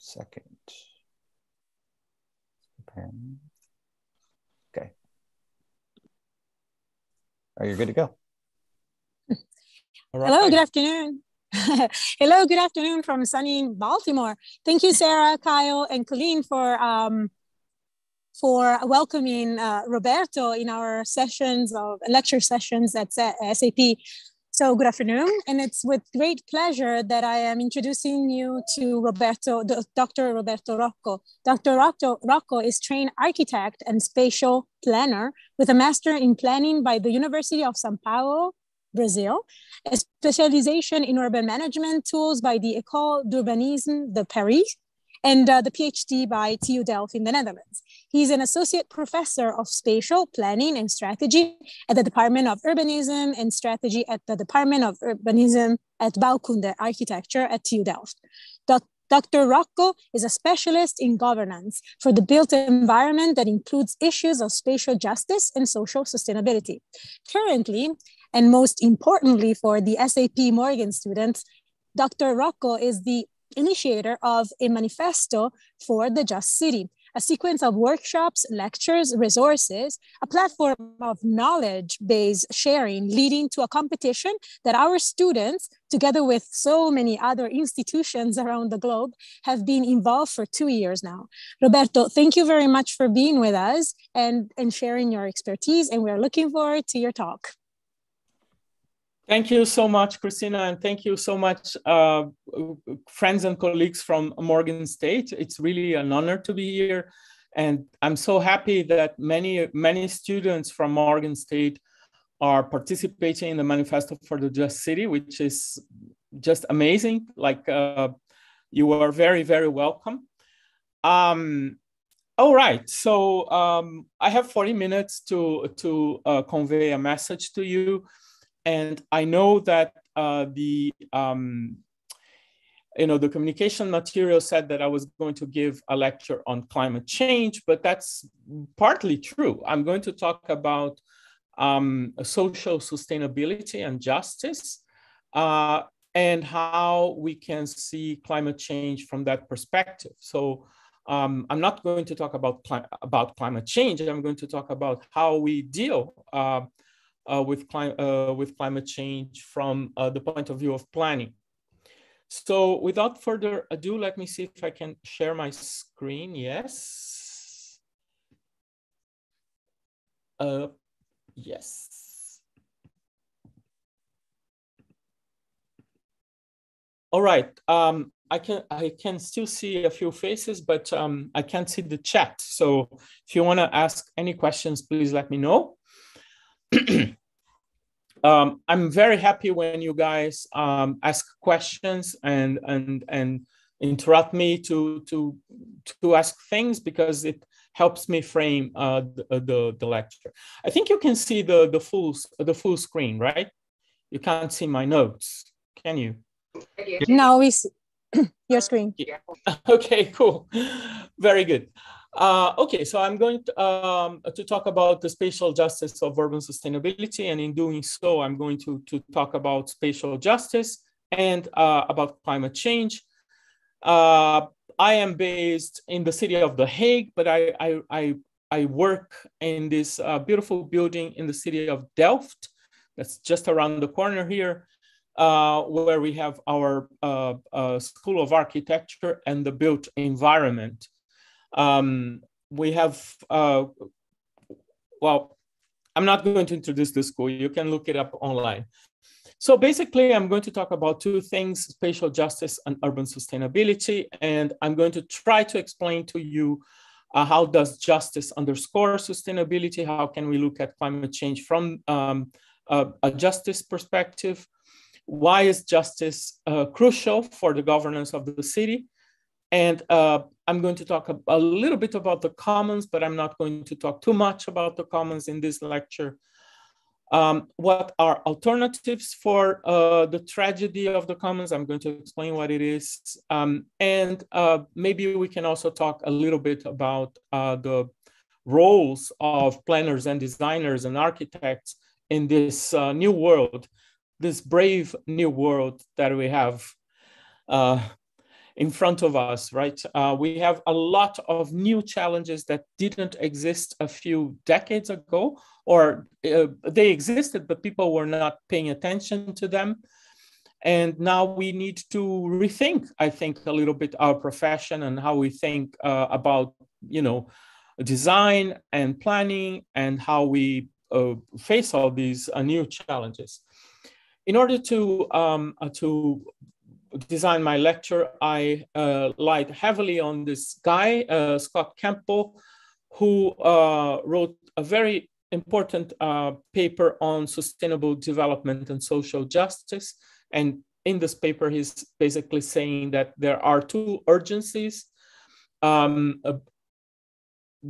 second. Okay. Are you good to go? Right. Hello, good afternoon. Hello, good afternoon from sunny Baltimore. Thank you, Sarah, Kyle, and Colleen for um, for welcoming uh, Roberto in our sessions of lecture sessions at SAP. So good afternoon, and it's with great pleasure that I am introducing you to Roberto, Dr. Roberto Rocco. Dr. Rocco, Rocco is trained architect and spatial planner with a master in planning by the University of São Paulo, Brazil, a specialization in urban management tools by the École d'Urbanisme de Paris, and uh, the PhD by TU Delft in the Netherlands. He's an associate professor of spatial planning and strategy at the Department of Urbanism and Strategy at the Department of Urbanism at Bouwkunde Architecture at TU Delft. Dr. Rocco is a specialist in governance for the built environment that includes issues of spatial justice and social sustainability. Currently, and most importantly for the SAP Morgan students, Dr. Rocco is the initiator of a manifesto for the Just City, a sequence of workshops, lectures, resources, a platform of knowledge based sharing leading to a competition that our students, together with so many other institutions around the globe, have been involved for two years now. Roberto, thank you very much for being with us and, and sharing your expertise, and we're looking forward to your talk. Thank you so much, Christina, and thank you so much, uh, friends and colleagues from Morgan State. It's really an honor to be here, and I'm so happy that many many students from Morgan State are participating in the Manifesto for the Just City, which is just amazing. Like uh, you are very very welcome. Um, all right, so um, I have 40 minutes to to uh, convey a message to you. And I know that uh, the um, you know the communication material said that I was going to give a lecture on climate change, but that's partly true. I'm going to talk about um, social sustainability and justice. Uh, and how we can see climate change from that perspective. So um, I'm not going to talk about, about climate change. I'm going to talk about how we deal uh, with, cli uh, with climate change from uh, the point of view of planning. So without further ado, let me see if I can share my screen. Yes. Uh, yes. All right. Um, I can I can still see a few faces, but um, I can't see the chat. So if you want to ask any questions, please let me know. um, I'm very happy when you guys um, ask questions and and and interrupt me to to to ask things because it helps me frame uh, the, uh, the, the lecture. I think you can see the the full the full screen, right? You can't see my notes, can you? No, we see your screen. Okay, cool. Very good. Uh, okay, so I'm going to, um, to talk about the spatial justice of urban sustainability. And in doing so, I'm going to, to talk about spatial justice and uh, about climate change. Uh, I am based in the city of The Hague, but I, I, I, I work in this uh, beautiful building in the city of Delft. That's just around the corner here. Uh, where we have our uh, uh, School of Architecture and the Built Environment. Um, we have, uh, well, I'm not going to introduce the school. You can look it up online. So basically, I'm going to talk about two things, spatial justice and urban sustainability. And I'm going to try to explain to you uh, how does justice underscore sustainability? How can we look at climate change from um, a, a, justice perspective? Why is justice uh, crucial for the governance of the city? And uh, I'm going to talk a, a, little bit about the commons, but I'm not going to talk too much about the commons in this lecture. Um, what are alternatives for uh, the tragedy of the commons? I'm going to explain what it is. Um, and uh, maybe we can also talk a little bit about uh, the roles of planners and designers and architects in this uh, new world, this brave new world that we have uh, in front of us, right? Uh, we have a lot of new challenges that didn't exist a few decades ago, or uh, they existed, but people were not paying attention to them. And now we need to rethink, I think, a little bit our profession and how we think uh, about, you know, design and planning and how we uh, face all these uh, new challenges. In order to, um, uh, to design my lecture, I uh, relied heavily on this guy, uh, Scott Campbell, who uh, wrote a very important uh, paper on sustainable development and social justice. And in this paper, he's basically saying that there are two urgencies, um,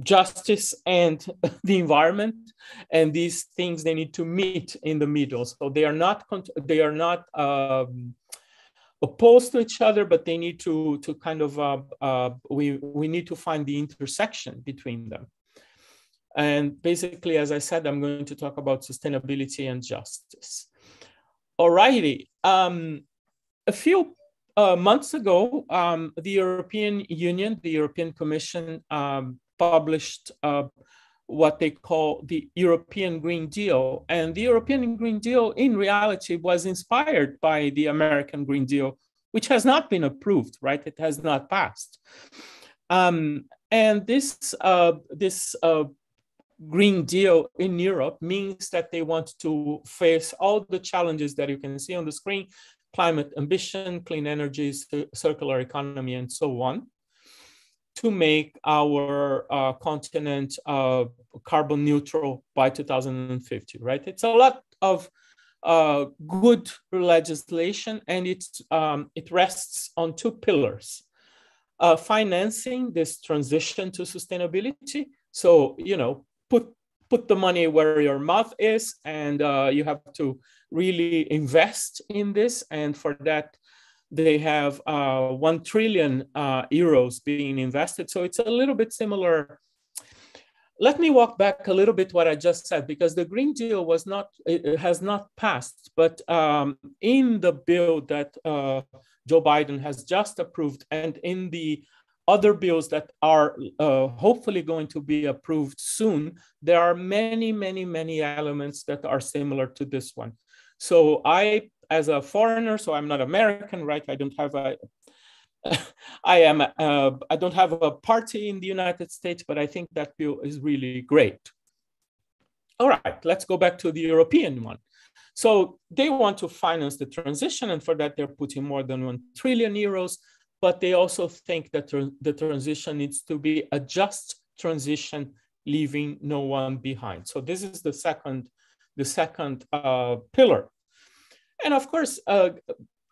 justice and the environment. And these things they need to meet in the middle. So they are not they are not um, opposed to each other, but they need to to kind of uh, uh, we we need to find the intersection between them. And basically, as I said, I'm going to talk about sustainability and justice. Alrighty, um, a few uh, months ago, um, the European Union, the European Commission, um, published what they call the European Green Deal. And the European Green Deal, in reality, was inspired by the American Green Deal, which has not been approved, right? It has not passed. Um, and this, uh, this uh, Green Deal in Europe means that they want to face all the challenges that you can see on the screen climate ambition, clean energy, circular economy, and so on to make our uh, continent uh, carbon neutral by 2050, right? It's a lot of uh, good legislation and it's, um, it rests on two pillars. Uh, financing this transition to sustainability. So, you know, put, put the money where your mouth is and uh, you have to really invest in this. And for that, they have uh, 1 trillion uh, euros being invested. So it's a little bit similar. Let me walk back a little bit what I just said, because the Green Deal was not, it has not passed, but um, in the bill that uh, Joe Biden has just approved and in the other bills that are uh, hopefully going to be approved soon, there are many, many, many elements that are similar to this one. So I as a foreigner, so I'm not American, right? I don't have a, I am, uh, I don't have a party in the United States, but I think that bill is really great. All right, let's go back to the European one. So they want to finance the transition, and for that they're putting more than one trillion euros. But they also think that the transition needs to be a just transition, leaving no one behind. So this is the second, the second uh, pillar and of course, uh,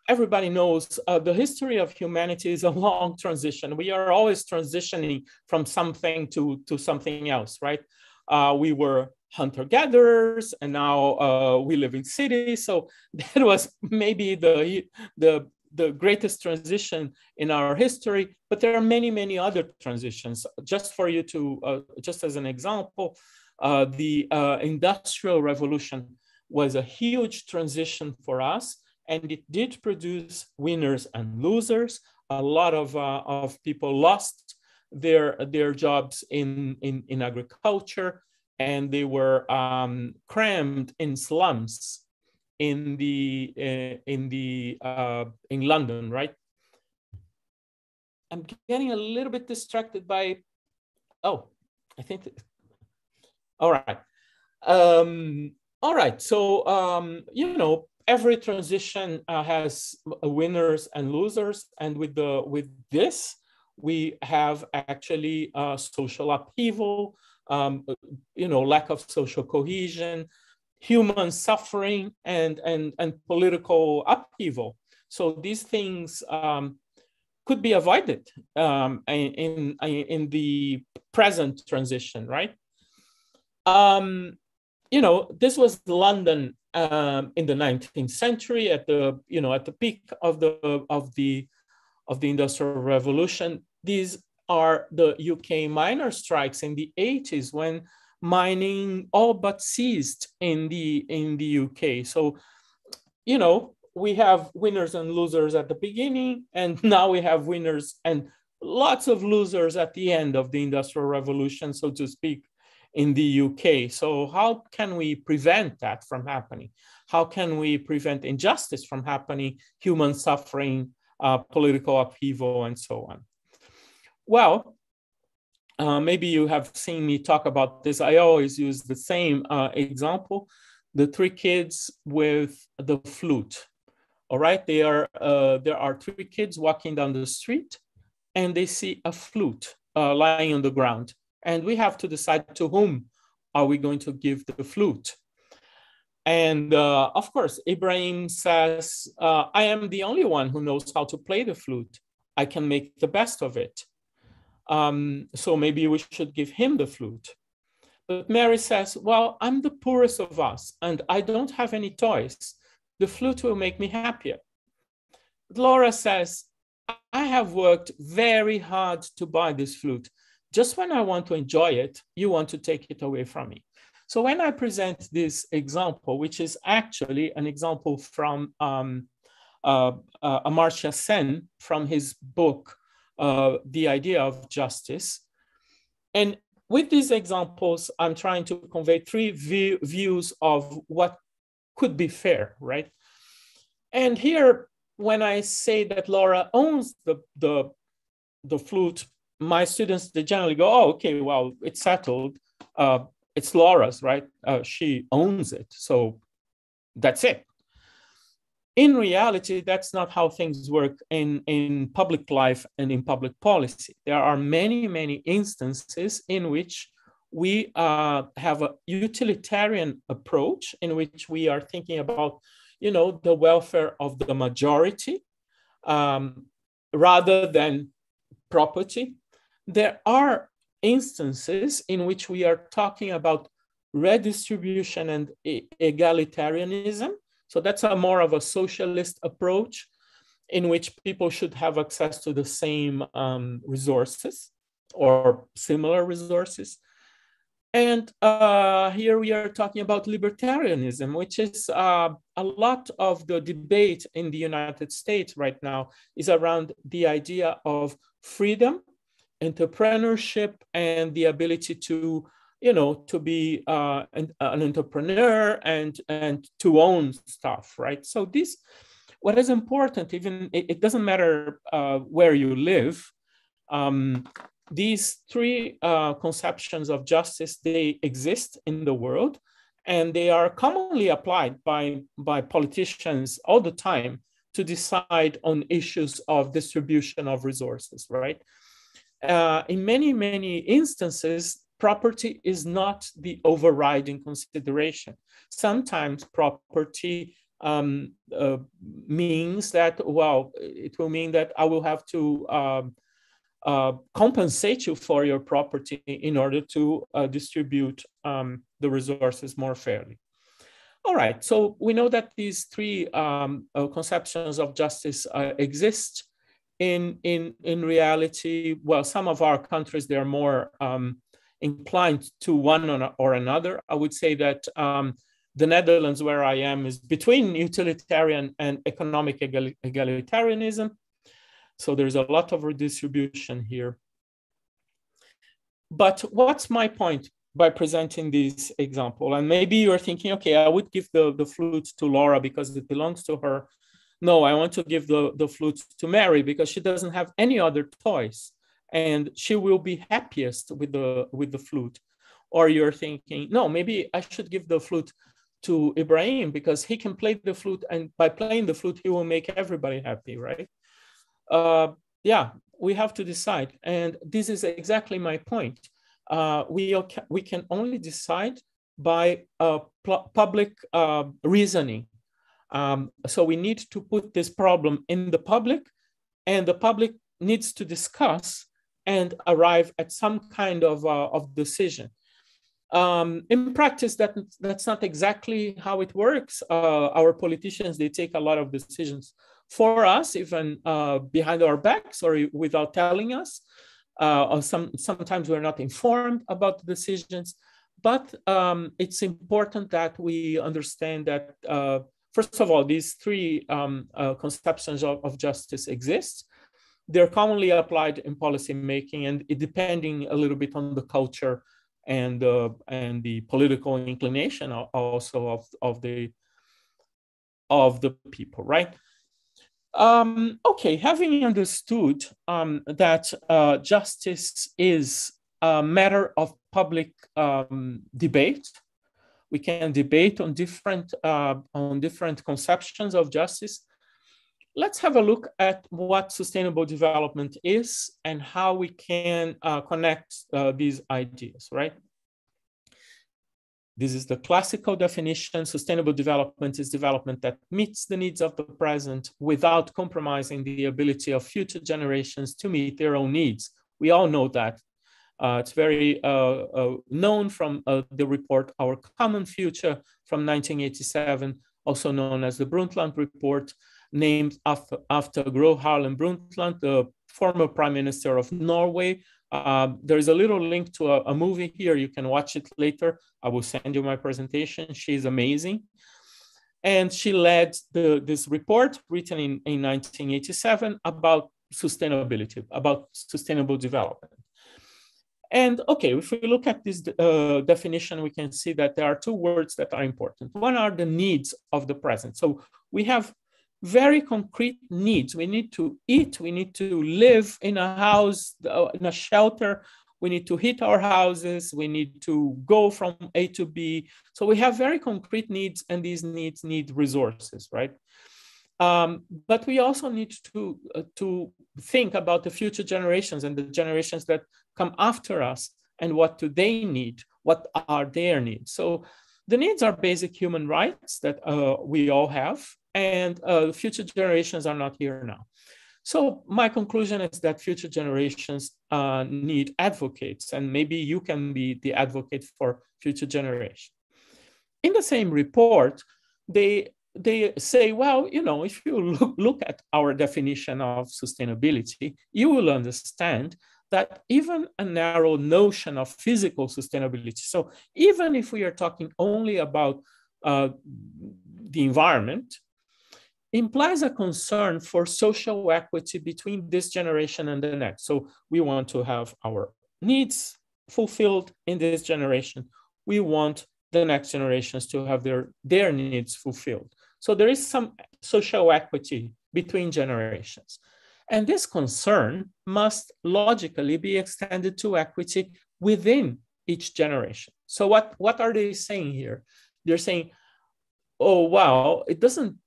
everybody knows uh, the history of humanity is a long transition. We are always transitioning from something to, to something else, right? Uh, we were hunter gatherers and now uh, we live in cities. So that was maybe the, the, the greatest transition in our history, but there are many, many other transitions. Just for you to, uh, just as an example, uh, the Industrial Revolution was a huge transition for us, and it did produce winners and losers. A lot of, uh, of people lost their, their jobs in, in, in agriculture, and they were um, crammed in slums in the uh, in the uh, in London, right? I'm getting a little bit distracted by. Oh, I think. All right. Um, all right. So, um, you know, every transition uh, has winners and losers. And with, the, with this, we have actually uh, social upheaval, um, you know, lack of social cohesion, human suffering, and, and, and political upheaval. So these things um, could be avoided um, in, in, in the present transition, right? Um, you know, this was London um, in the 19th century at the, you know, at the peak of the of the of the Industrial Revolution. These are the UK miner strikes in the 80s when mining all but ceased in the in the UK. So, you know, we have winners and losers at the beginning, and now we have winners and lots of losers at the end of the Industrial Revolution, so to speak, in the UK. So, how can we prevent that from happening? How can we prevent injustice from happening, human suffering, uh, political upheaval, and so on? Well, uh, maybe you have seen me talk about this. I always use the same uh, example the three kids with the flute. All right, they are, uh, there are three kids walking down the street and they see a flute uh, lying on the ground. And we have to decide to whom are we going to give the flute. And uh, of course, Ibrahim says, uh, I am the only one who knows how to play the flute. I can make the best of it. Um, so maybe we should give him the flute. But Mary says, Well, I'm the poorest of us and I don't have any toys. The flute will make me happier. Laura says, I have worked very hard to buy this flute. Just when I want to enjoy it, you want to take it away from me. So when I present this example, which is actually an example from um, uh, uh, Amartya Sen from his book, uh, The Idea of Justice. And with these examples, I'm trying to convey three view, views of what could be fair, right? And here when I say that Laura owns the, the, the flute, my students, they generally go, oh, okay, well, it's settled. Uh, it's Laura's, right? Uh, she owns it. So that's it. In reality, that's not how things work in, in public life and in public policy. There are many, many instances in which we uh, have a utilitarian approach in which we are thinking about you know, the welfare of the majority um, rather than property. There are instances in which we are talking about redistribution and egalitarianism. So that's a more of a socialist approach in which people should have access to the same um, resources or similar resources. And uh, here we are talking about libertarianism, which is uh, a lot of the debate in the United States right now is around the idea of freedom, entrepreneurship, and the ability to, you know, to be uh, an, an, entrepreneur and and to own stuff, right? So this, what is important, even it, it doesn't matter uh, where you live. Um, these three uh, conceptions of justice, they exist in the world and they are commonly applied by, by politicians all the time to decide on issues of distribution of resources, right? Uh, in many, many instances, property is not the overriding consideration. Sometimes property um, uh, means that, well, it will mean that I will have to um, uh, compensate you for your property in order to uh, distribute um, the resources more fairly. All right, so we know that these three um, uh, conceptions of justice uh, exist. In, in, in reality, well, some of our countries, they're more um, inclined to one or another. I would say that um, the Netherlands, where I am, is between utilitarian and economic egal egalitarianism. So there's a lot of redistribution here. But what's my point by presenting this example? And maybe you're thinking, okay, I would give the, the flute to Laura because it belongs to her. No, I want to give the, the flute to Mary because she doesn't have any other toys and she will be happiest with the with the flute. Or you're thinking, no, maybe I should give the flute to Ibrahim because he can play the flute and by playing the flute, he will make everybody happy, right? uh, yeah, we have to decide. And this is exactly my point. Uh, we, we can only decide by uh, public uh, reasoning. Um, so we need to put this problem in the public, and the public needs to discuss and arrive at some kind of, uh, of decision. Um, in practice, that, that's not exactly how it works. Uh, our politicians, they take a lot of decisions for us, even uh, behind our backs or without telling us. Uh, or some, sometimes we're not informed about the decisions, but um, it's important that we understand that uh, first of all, these three um, uh, conceptions of, of, justice exist. They're commonly applied in policy making, and it, depending a little bit on the culture and uh, and the political inclination also of, of the of the people, right? Um, okay, having understood um, that uh, justice is a matter of public um, debate, we can debate on different uh, on different conceptions of justice. Let's have a look at what sustainable development is and how we can uh, connect uh, these ideas, right? This is the classical definition. Sustainable development is development that meets the needs of the present without compromising the ability of future generations to meet their own needs. We all know that. Uh, it's very uh, uh, known from the report Our Common Future from 1987, also known as the Brundtland Report, named after, after Gro Harlem Brundtland, the former prime minister of Norway, uh, there is a little link to a, a, movie here. You can watch it later. I will send you my presentation. She's amazing. And she led the, this report written in, in 1987 about sustainability, about sustainable development. And okay, if we look at this uh, definition, we can see that there are two words that are important. One are the needs of the present. So we have very concrete needs. We need to eat, we need to live in a house, uh, in a shelter, we need to heat our houses, we need to go from A to B. So we have very concrete needs, and these needs need resources, right? Um, but we also need to, uh, to think about the future generations and the generations that come after us and what do they need? What are their needs? So the needs are basic human rights that uh, we all have and uh, future generations are not here now. So my conclusion is that future generations uh, need advocates, and maybe you can be the advocate for future generations. In the same report, they they say, well, you know, if you look, look at our definition of sustainability, you will understand that even a narrow notion of physical sustainability. So even if we are talking only about uh, the environment, implies a concern for social equity between this generation and the next. So we want to have our needs fulfilled in this generation. We want the next generations to have their, their needs fulfilled. So there is some social equity between generations. And this concern must logically be extended to equity within each generation. So what, what are they saying here? They're saying, oh, wow, it doesn't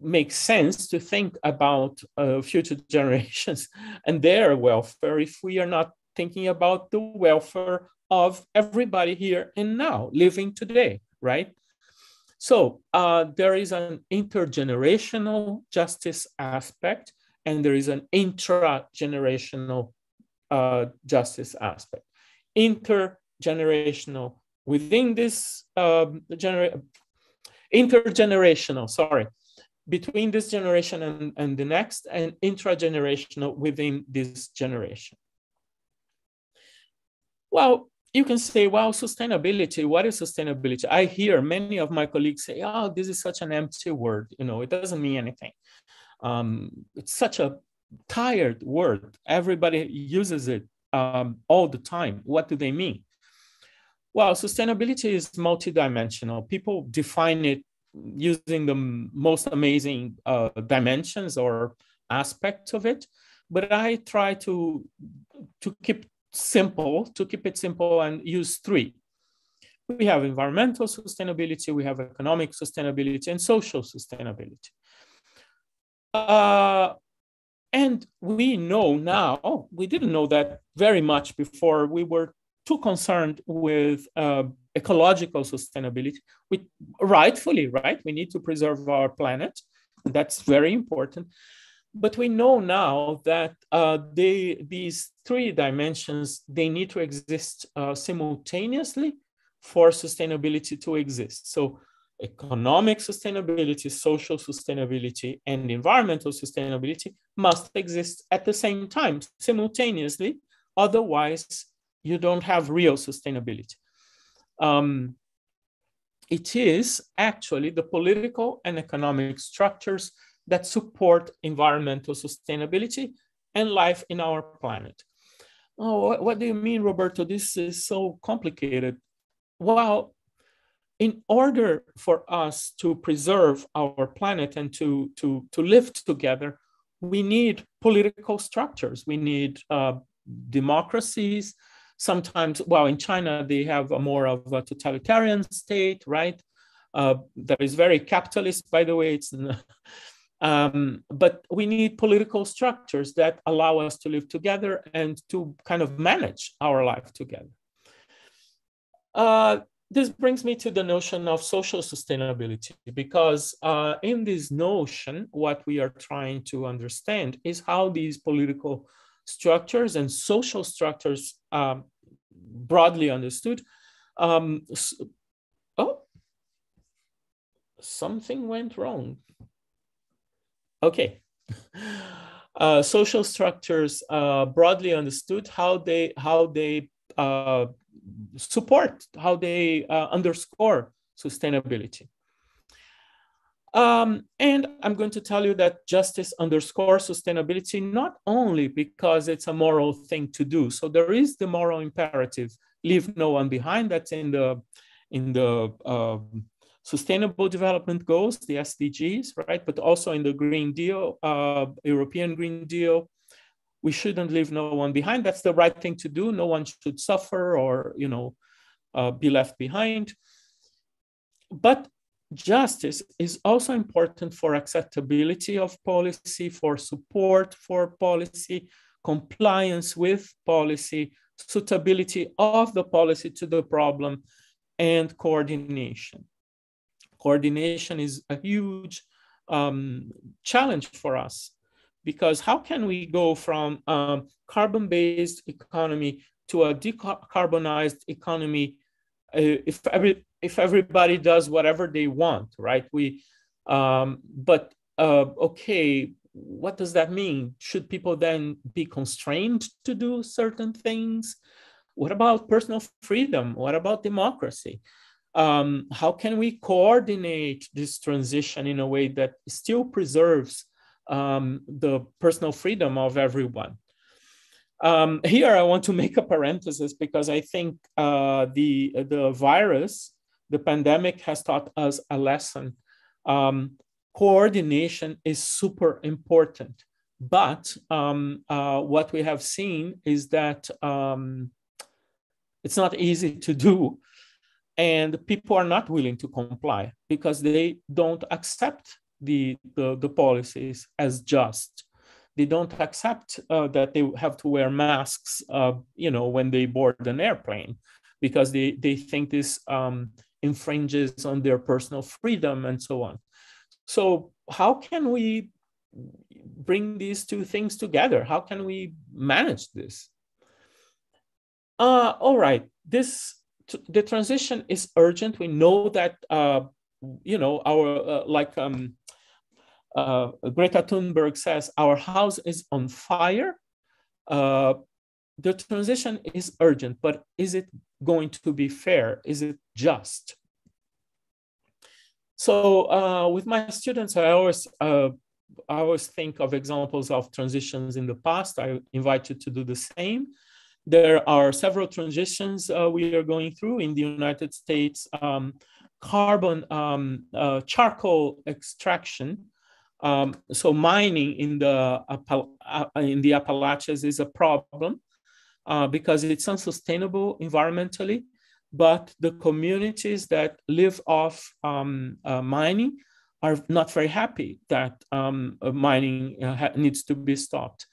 make sense to think about uh, future generations and their welfare if we are not thinking about the welfare of everybody here and now living today right so uh, there is an intergenerational justice aspect and there is an intragenerational uh, justice aspect intergenerational within this um, genera- intergenerational sorry between this generation and, and the next and intragenerational within this generation. Well, you can say, well, sustainability, what is sustainability? I hear many of my colleagues say, oh, this is such an empty word. You know, it doesn't mean anything. Um, it's such a tired word. Everybody uses it um, all the time. What do they mean? Well, sustainability is multidimensional. People define it using the most amazing uh, dimensions or aspects of it but i try to to keep simple to keep it simple and use three we have environmental sustainability we have economic sustainability and social sustainability uh, and we know now we didn't know that very much before we were too concerned with uh, ecological sustainability, we rightfully, right? We need to preserve our planet. That's very important. But we know now that uh, they, these three dimensions, they need to exist uh, simultaneously for sustainability to exist. So economic sustainability, social sustainability, and environmental sustainability must exist at the same time, simultaneously. Otherwise, you don't have real sustainability. Um, it is actually the political and economic structures that support environmental sustainability and life in our planet. Oh, what, do you mean, Roberto? This is so complicated. Well, in order for us to preserve our planet and to, to, to live together, we need political structures. We need uh, democracies. Sometimes, well, in China, they have a more of a totalitarian state, right? Uh, that is very capitalist, by the way. It's um, but we need political structures that allow us to live together and to kind of manage our life together. Uh, this brings me to the notion of social sustainability, because uh, in this notion, what we are trying to understand is how these political structures and social structures, um, broadly understood, um, oh, something went wrong. Okay. Uh, social structures, uh, broadly understood, how they how they uh, support, how they uh, underscore sustainability. Um, and I'm going to tell you that justice underscores sustainability not only because it's a moral thing to do. So there is the moral imperative, leave no one behind. That's in the in the uh, Sustainable Development Goals, the SDGs, right? But also in the Green Deal, uh, European Green Deal, we shouldn't leave no one behind. That's the right thing to do. No one should suffer or, you know, uh, be left behind. But justice is also important for acceptability of policy, for support for policy, compliance with policy, suitability of the policy to the problem, and coordination. Coordination is a huge um, challenge for us because how can we go from a carbon-based economy to a decarbonized economy uh, if every if everybody does whatever they want, right? We, um, but uh, okay, what does that mean? Should people then be constrained to do certain things? What about personal freedom? What about democracy? Um, how can we coordinate this transition in a way that still preserves um, the personal freedom of everyone. Um, here, I want to make a parenthesis because I think uh, the, the virus, the pandemic has taught us a lesson. Um, coordination is super important. But um, uh, what we have seen is that um, it's not easy to do. And people are not willing to comply because they don't accept the, the, the policies as just. They don't accept uh, that they have to wear masks, uh, you know, when they board an airplane, because they, they think this um, infringes on their personal freedom and so on. So how can we bring these two things together? How can we manage this? Uh, all right, this the transition is urgent. We know that uh, you know our uh, like um, uh, Greta Thunberg says, Our house is on fire. Uh, the transition is urgent, but is it going to be fair? Is it just? So, uh, with my students, I always uh, I always think of examples of transitions in the past. I invite you to do the same. There are several transitions uh, we are going through in the United States. Um, carbon um, uh, charcoal extraction um, so mining in the uh, in the Appalachians is a problem uh, because it's unsustainable environmentally. But the communities that live off um, uh, mining are not very happy that um, uh, mining needs to be stopped.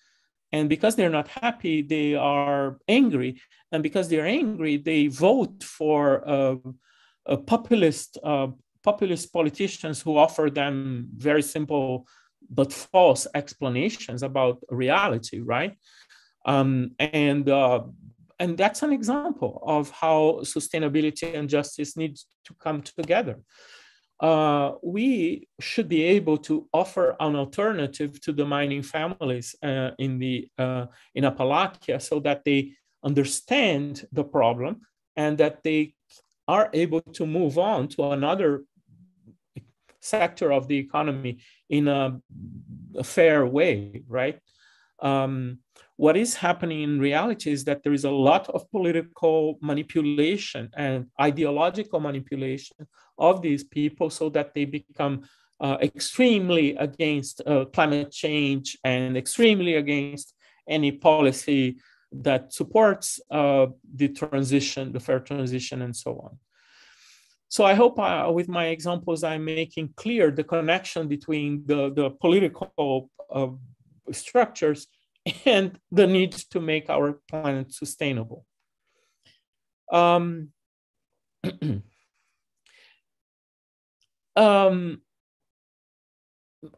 And because they're not happy, they are angry. And because they're angry, they vote for uh, populist populist politicians who offer them very simple but false explanations about reality, right? Um, and uh, and that's an example of how sustainability and justice needs to come together. Uh, we should be able to offer an alternative to the mining families uh, in the uh, in Appalachia so that they understand the problem and that they are able to move on to another sector of the economy in a, a fair way, right? Um, what is happening in reality is that there is a lot of political manipulation and ideological manipulation of these people so that they become uh, extremely against uh, climate change and extremely against any policy that supports uh, the transition, the fair transition, and so on. So I hope uh, with my examples, I'm making clear the connection between the, the political uh, structures and the need to make our planet sustainable. Um, um,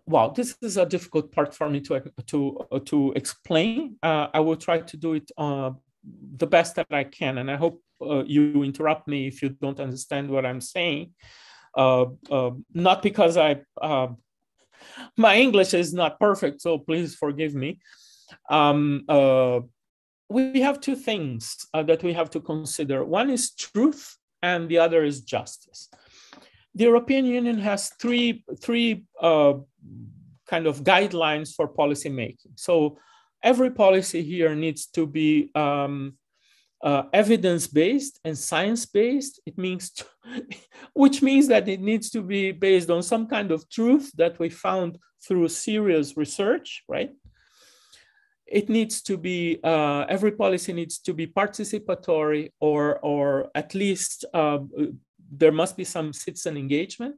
wow, this is a difficult part for me to to uh, to explain. Uh, I will try to do it uh, the best that I can, and I hope uh, you interrupt me if you don't understand what I'm saying. Uh, not because I my English is not perfect, so please forgive me. Um, we have two things that we have to consider. One is truth, and the other is justice the European Union has three, three uh, kind of guidelines for policy making. So every policy here needs to be um, uh, evidence-based and science-based. It means, to, which means that it needs to be based on some kind of truth that we found through serious research, right? It needs to be, uh, every policy needs to be participatory or, or at least uh, there must be some citizen engagement,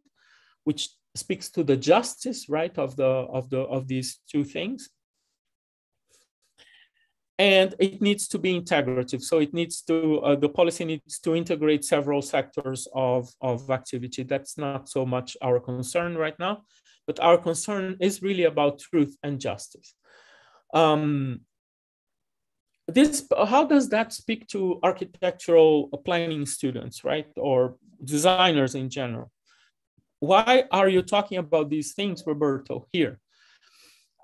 which speaks to the justice, right, of the of the of these two things. And it needs to be integrative. So it needs to uh, the policy needs to integrate several sectors of of activity. That's not so much our concern right now, but our concern is really about truth and justice. Um, this how does that speak to architectural planning students right? Or designers in general? Why are you talking about these things roberto here?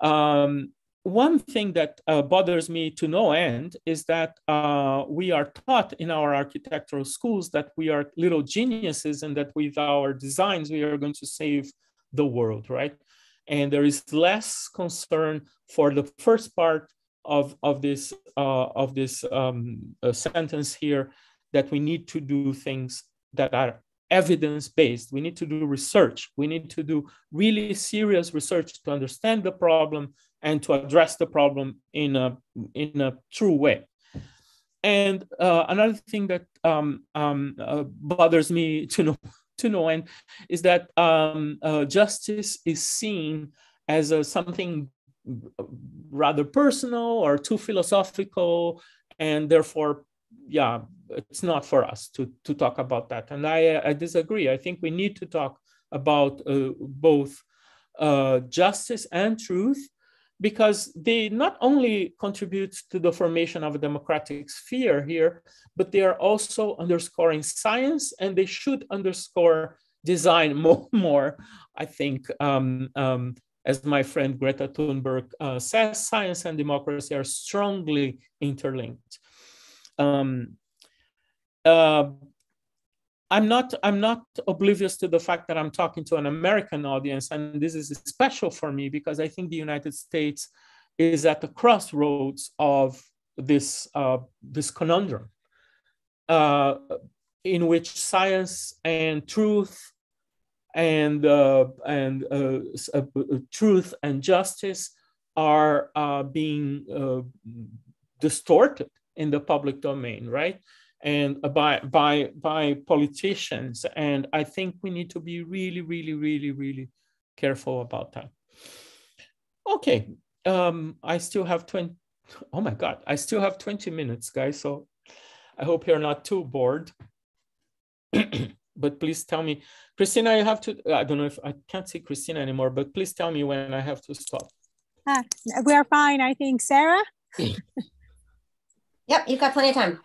Um, one thing that uh, bothers me to no end is that uh, we are taught in our architectural schools that we are little geniuses and that with our designs we are going to save the world right and there is less concern for the first part of, of this, uh, of this um, uh, sentence here that we need to do things that are evidence-based. We need to do research. We need to do really serious research to understand the problem and to address the problem in a, in a true way. And uh, another thing that um, um, uh, bothers me to no, to no end is that um, uh, justice is seen as a, something rather personal or too philosophical and therefore yeah it's not for us to to talk about that. And i i disagree. I think we need to talk about uh, both uh, justice and truth because they not only contribute to the formation of a democratic sphere here but they are also underscoring science and they should underscore design more, more i think um, um, as my friend Greta Thunberg uh, says, science and democracy are strongly interlinked. Um, uh, I'm not, I'm not oblivious to the fact that I'm talking to an American audience, and this is special for me because I think the United States is at the crossroads of this, uh, this conundrum uh, in which science and truth and uh, and uh, uh, truth and justice are uh, being distorted in the public domain, right? And by by by politicians, and I think we need to be really, really, really, really careful about that. Okay, um, I still have twenty. Oh my God, I still have twenty minutes, guys. So I hope you're not too bored. but please tell me, Christina, you have to, I don't know if I can't see Christina anymore, but please tell me when I have to stop. Ah, we are fine, I think. Sarah? yep, you've got plenty of time.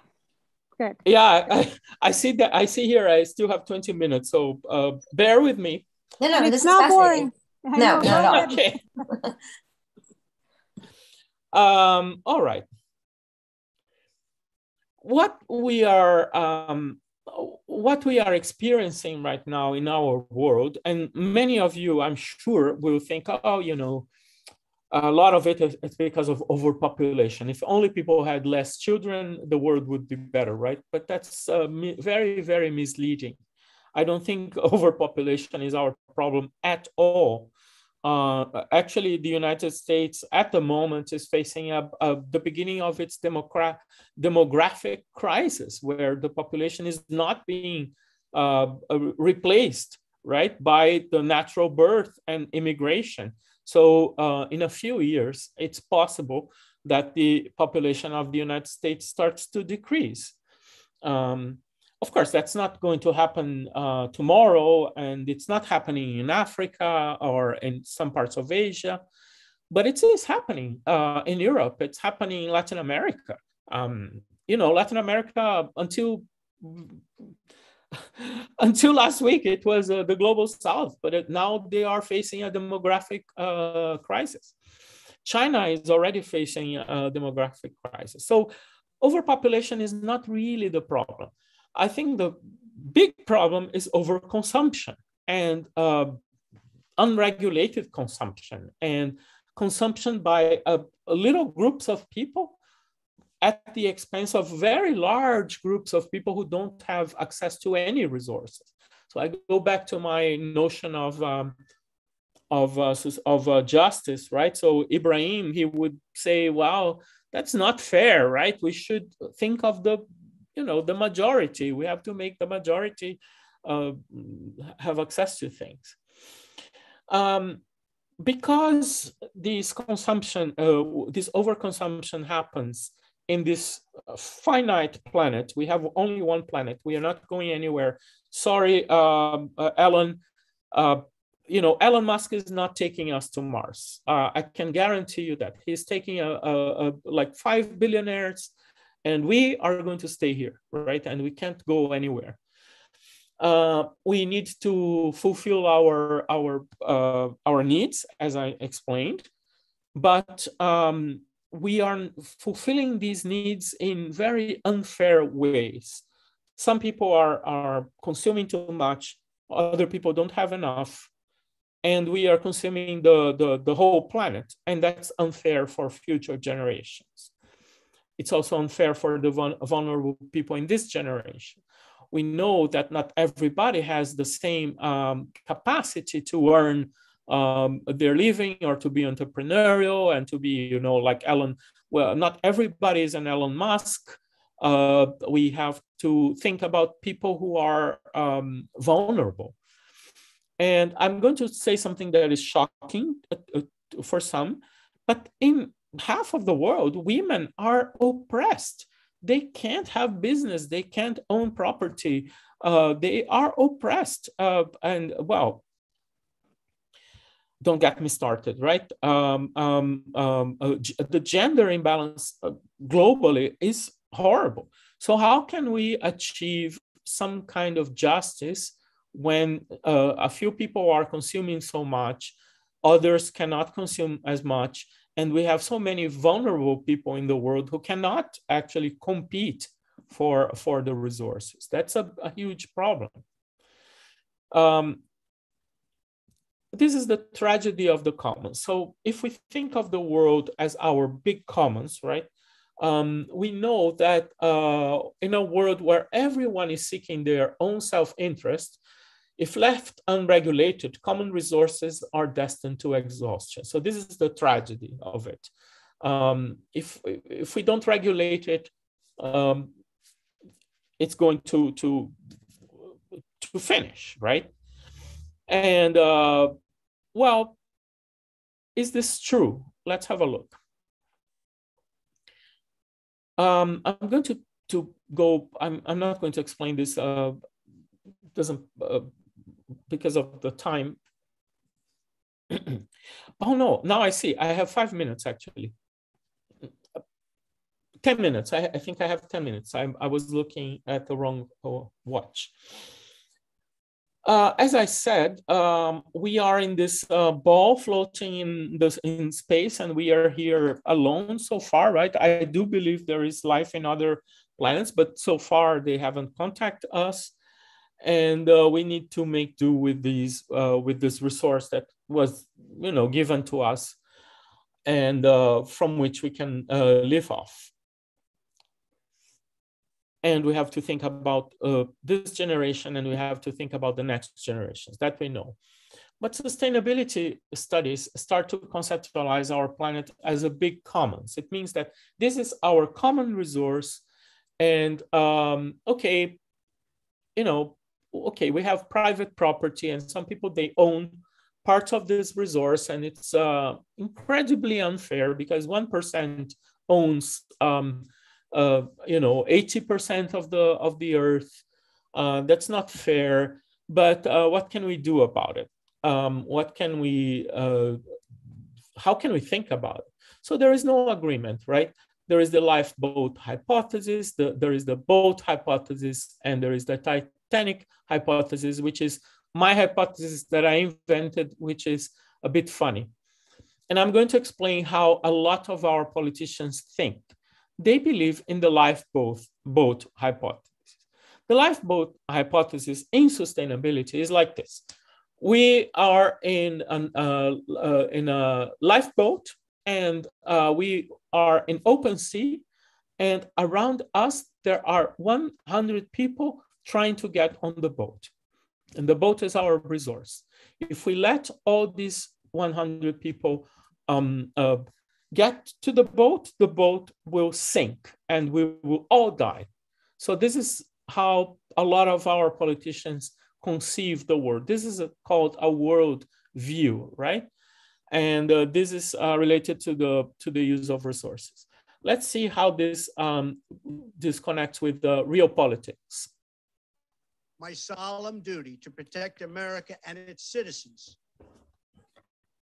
Good. Yeah, I, I see that. I see here, I still have 20 minutes. So uh, bear with me. No, no, this is not boring. No, not at. Okay. um, all right. What we are um, what we are experiencing right now in our world, and many of you, I'm sure, will think, oh, you know, a lot of it is because of overpopulation. If only people had less children, the world would be better, right? But that's uh, very, very misleading. I don't think overpopulation is our problem at all. Uh, actually, the United States at the moment is facing a, a, the beginning of its demographic crisis, where the population is not being uh, replaced, right, by the natural birth and immigration. So uh, in a few years, it's possible that the population of the United States starts to decrease. Um, of course, that's not going to happen uh, tomorrow, and it's not happening in Africa or in some parts of Asia, but it is happening uh, in Europe. It's happening in Latin America. Um, you know, Latin America until until last week it was uh, the global south but it, now they are facing a demographic uh, crisis. China is already facing a demographic crisis. So overpopulation is not really the problem. I think the big problem is overconsumption and uh, unregulated consumption and consumption by little groups of people at the expense of very large groups of people who don't have access to any resources. So I go back to my notion of um, of uh, of uh, justice, right? So Ibrahim, he would say, "Well, that's not fair, right? We should think of the, you know, the majority. We have to make the majority uh, have access to things." Um, because this consumption, uh, this overconsumption happens in this uh, finite planet. We have only one planet. We are not going anywhere. Sorry, um, uh, Elon. Uh, you know, Elon Musk is not taking us to Mars. Uh, I can guarantee you that he's taking a, a, a, like five billionaires, and we are going to stay here, right? And we can't go anywhere. Uh, we need to fulfill our our uh, our needs, as I explained, but um, we are fulfilling these needs in very unfair ways. Some people are, are consuming too much, other people don't have enough, and we are consuming the, the, the whole planet, and that's unfair for future generations. It's also unfair for the vulnerable people in this generation. We know that not everybody has the same um, capacity to earn um, their living or to be entrepreneurial and to be, you know, like Elon. Well, not everybody is an Elon Musk. Uh, we have to think about people who are um, vulnerable. And I'm going to say something that is shocking uh, uh, for some, but in half of the world, women are oppressed. They can't have business, they can't own property, uh, they are oppressed. Uh, and well, don't get me started, right? Um, um, um, uh, the gender imbalance uh, globally is horrible. So how can we achieve some kind of justice when uh, a few people are consuming so much, others cannot consume as much, and we have so many vulnerable people in the world who cannot actually compete for, for the resources. That's a, a huge problem. Um, this is the tragedy of the commons. So if we think of the world as our big commons, right? Um, we know that uh, in a world where everyone is seeking their own self-interest, if left unregulated, common resources are destined to exhaustion. So this is the tragedy of it. Um, if, if we don't regulate it, um, it's going to, to, to finish, right? And uh, well, is this true? Let's have a look. Um, I'm going to, to go, I'm, I'm not going to explain this, uh, doesn't, uh, because of the time. oh no, now I see, I have five minutes actually. 10 minutes, I, I think I have 10 minutes. I, I was looking at the wrong uh, watch. Uh, as I said, um, we are in this uh, ball floating in this in space, and we are here alone so far, right? I do believe there is life in other planets, but so far they haven't contacted us, and uh, we need to make do with these uh, with this resource that was, you know, given to us, and uh, from which we can uh, live off and we have to think about uh, this generation and we have to think about the next generations that we know. But sustainability studies start to conceptualize our planet as a big commons. It means that this is our common resource and um, okay you know okay we have private property and some people they own parts of this resource and it's uh, incredibly unfair because 1% owns um, uh, you know, 80% of the of the earth. Uh, that's not fair. But uh, what can we do about it? Um, what can we? Uh, how can we think about it? So there is no agreement, right? There is the lifeboat hypothesis. The, there is the boat hypothesis, and there is the Titanic hypothesis, which is my hypothesis that I invented, which is a bit funny. And I'm going to explain how a lot of our politicians think they believe in the lifeboat boat hypothesis. The lifeboat hypothesis in sustainability is like this. We are in, an, uh, uh, in a lifeboat and uh, we are in open sea and around us there are 100 people trying to get on the boat. And the boat is our resource. If we let all these 100 people um, uh, get to the boat, the boat will sink and we will all die. So this is how a lot of our politicians conceive the world. This is a, called a world view, right? And uh, this is uh, related to the to the use of resources. Let's see how this um, this connects with the real politics. My solemn duty to protect America and its citizens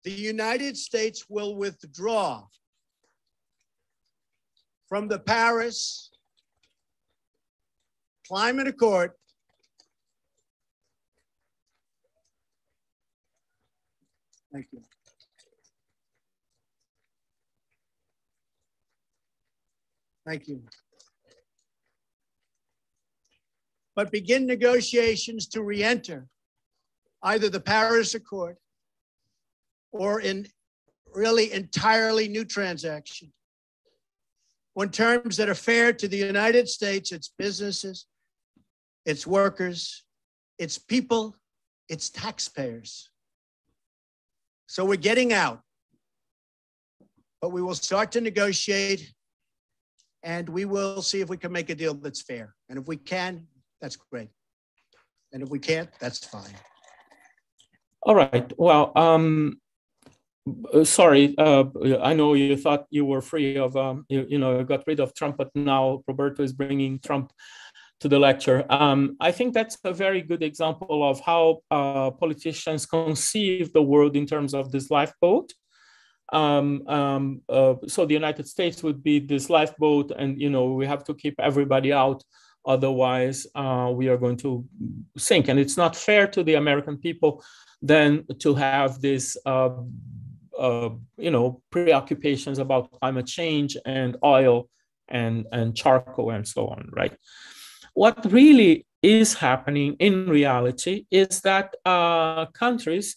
the United States will withdraw from the Paris Climate Accord Thank you. Thank you. But begin negotiations to re-enter either the Paris Accord or in really entirely new transaction on terms that are fair to the United States, its businesses, its workers, its people, its taxpayers. So we're getting out, but we will start to negotiate and we will see if we can make a deal that's fair. And if we can, that's great. And if we can't, that's fine. All right. Well, um, sorry, uh, I know you thought you were free of, um, you, you, know, got rid of Trump, but now Roberto is bringing Trump to the lecture. Um, I think that's a very good example of how uh, politicians conceive the world in terms of this lifeboat. Um, um, uh, so the United States would be this lifeboat, and you know we have to keep everybody out, otherwise uh, we are going to sink. And it's not fair to the American people then to have this uh, uh, you know, preoccupations about climate change and oil and, and charcoal and so on, right? What really is happening in reality is that uh, countries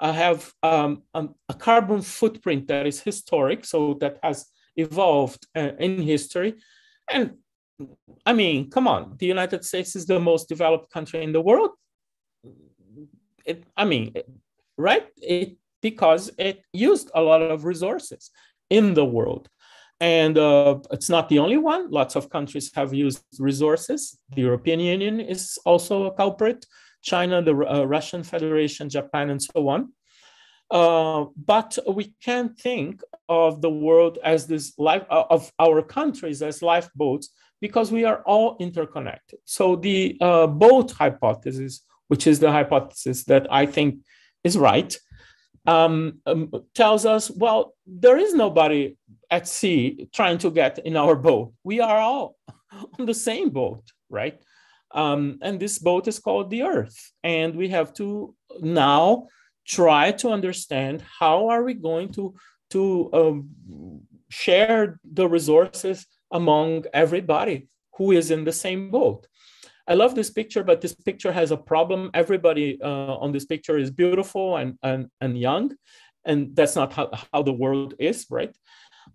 uh, have um, um, a carbon footprint that is historic, so that has evolved uh, in history. And I mean, come on, the United States is the most developed country in the world. It, I mean, right? It because it used a lot of resources in the world. And uh, it's not the only one. Lots of countries have used resources. The European Union is also a culprit, China, the uh, Russian Federation, Japan, and so on. Uh, but we can't think of the world as this life uh, of our countries as lifeboats because we are all interconnected. So the uh, boat hypothesis, which is the hypothesis that I think is right, um, um, tells us, well, there is nobody at sea trying to get in our boat. We are all on the same boat, right? Um, and this boat is called the Earth. And we have to now try to understand how are we going to, to um, share the resources among everybody who is in the same boat. I love this picture, but this picture has a problem. Everybody uh, on this picture is beautiful and, and, and young, and that's not how, how the world is, right?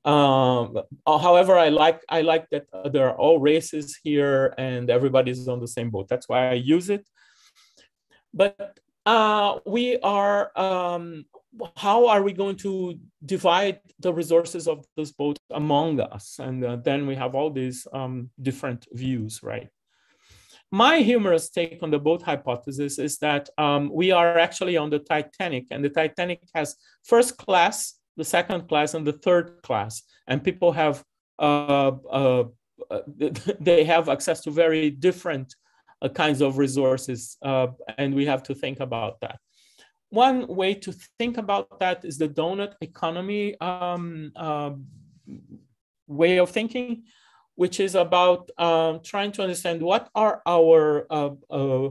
Um, however, I like I like that there are all races here and everybody's on the same boat. That's why I use it. But uh, we are um, how are we going to divide the resources of this boat among us? And uh, then we have all these um, different views, right? My humorous take on the boat hypothesis is that um, we are actually on the Titanic, and the Titanic has first class, the second class, and the third class, and people have uh, uh, they have access to very different uh, kinds of resources, uh, and we have to think about that. One way to think about that is the donut economy um, uh, way of thinking, which is about uh, trying to understand what are our uh, uh,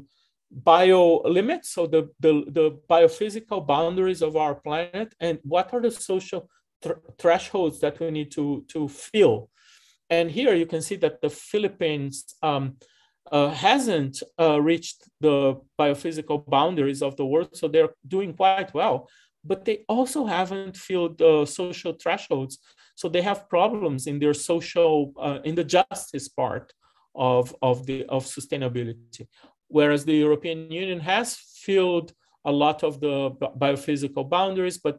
bio limits, so the, the, the, biophysical boundaries of our planet, and what are the social th thresholds that we need to, to fill. And here you can see that the Philippines um, uh, hasn't uh, reached the biophysical boundaries of the world, so they're doing quite well. But they also haven't filled the social thresholds, so they have problems in their social, uh, in the justice part of of the of sustainability. Whereas the European Union has filled a lot of the biophysical boundaries, but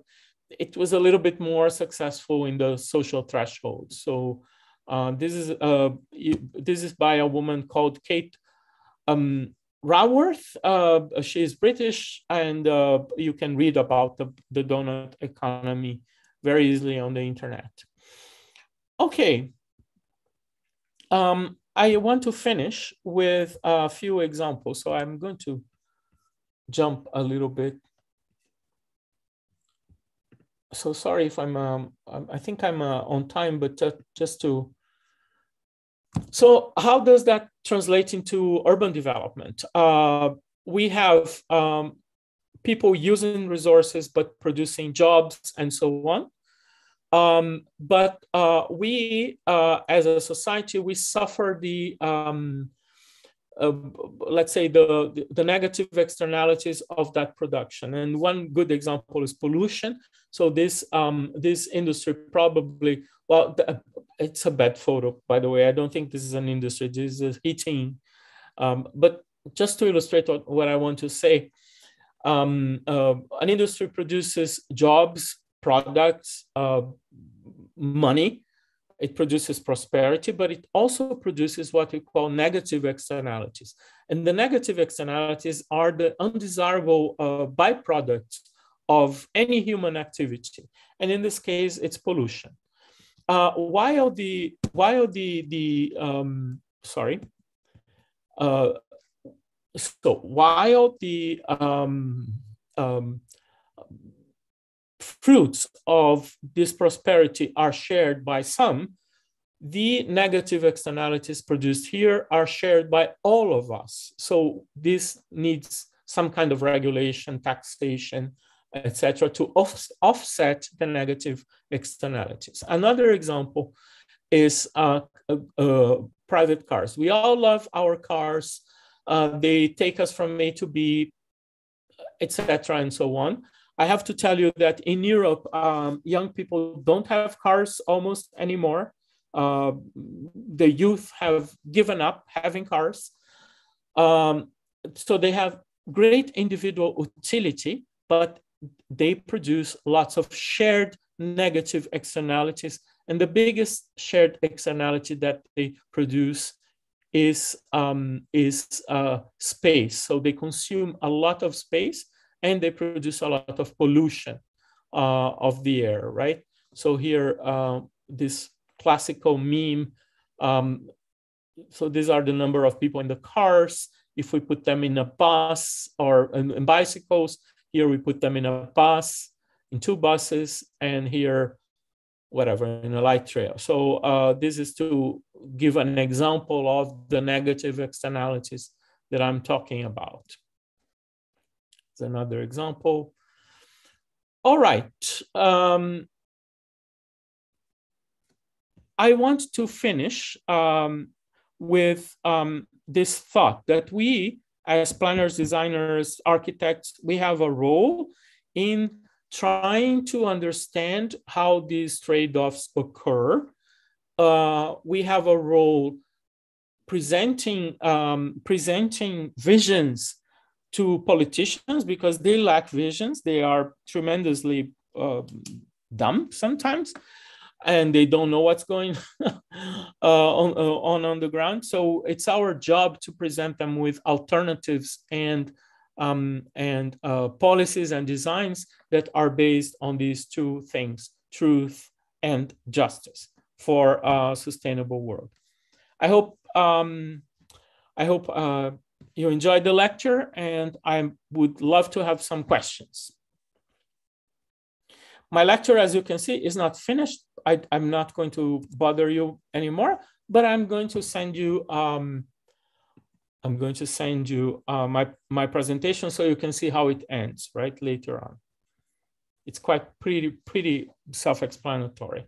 it was a little bit more successful in the social thresholds. So uh, this is uh, this is by a woman called Kate um, Raworth. Uh, she is British, and uh, you can read about the, the donut economy very easily on the internet. Okay. Um, I want to finish with a few examples. So I'm going to jump a little bit so sorry if I'm, um, I think I'm uh, on time, but just to so how does that translate into urban development? Uh, we have um, people using resources but producing jobs and so on. Um, but uh, we, uh, as a society, we suffer the um, uh, let's say the, the negative externalities of that production. And one good example is pollution. So this um, this industry probably well, it's a bad photo, by the way. I don't think this is an industry. This is heating. Um, but just to illustrate what, what I want to say, um, uh, an industry produces jobs, products, uh, money, it produces prosperity, but it also produces what we call negative externalities. And the negative externalities are the undesirable uh, byproducts of any human activity. And in this case, it's pollution. Uh, while the while the the um, sorry, uh, so while the um, um, fruits of this prosperity are shared by some, the negative externalities produced here are shared by all of us. So this needs some kind of regulation, taxation, etc., to off offset the negative externalities. Another example is uh, uh, uh, private cars. We all love our cars. Uh, they take us from A to B, etc., and so on. I have to tell you that in Europe, um, young people don't have cars almost anymore. Uh, the youth have given up having cars. Um, so they have great individual utility, but they produce lots of shared negative externalities. And the biggest shared externality that they produce is, um, is uh, space. So they consume a lot of space and they produce a lot of pollution uh, of the air, right? So here, uh, this classical meme, um, so these are the number of people in the cars. If we put them in a bus or in, in bicycles, here we put them in a bus, in two buses, and here whatever in a light rail. So uh, this is to give an example of the negative externalities that I'm talking about. Another example. All right. Um, I want to finish um, with um, this thought that we, as planners, designers, architects, we have a role in trying to understand how these trade-offs occur. Uh, we have a role presenting um, presenting visions to politicians because they lack visions. They are tremendously uh, dumb sometimes, and they don't know what's going uh, on, uh, on on the ground. So it's our job to present them with alternatives and um, and uh, policies and designs that are based on these two things, truth and justice for a sustainable world. I hope, um, I hope uh, you enjoyed the lecture and I would love to have some questions. My lecture, as you can see, is not finished. I, am not going to bother you anymore, but I'm going to send you um, I'm going to send you uh, my, my presentation so you can see how it ends, right, later on. It's quite pretty, pretty self-explanatory.